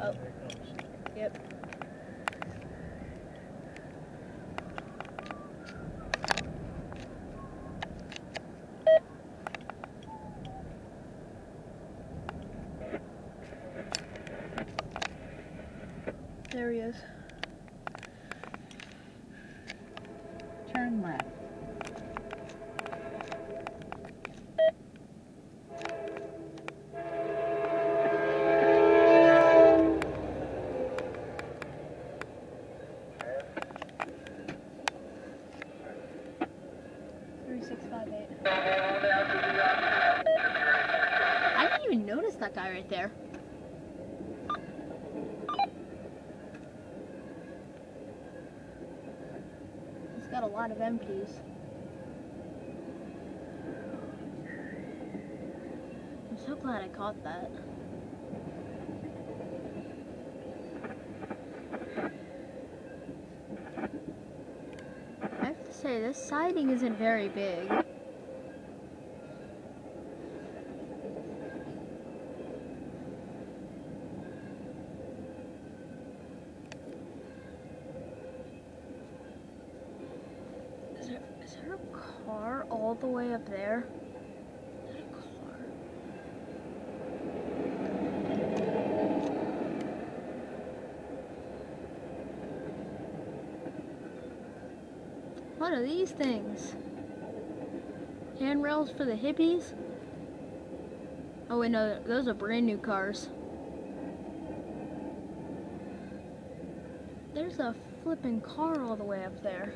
Oh. Yep. That guy right there. He's got a lot of MPs. I'm so glad I caught that. I have to say, this siding isn't very big. Is there, is there car all the way up there? What are these things? Handrails for the hippies? Oh wait, no, those are brand new cars. There's a flipping car all the way up there.